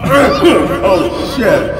oh shit.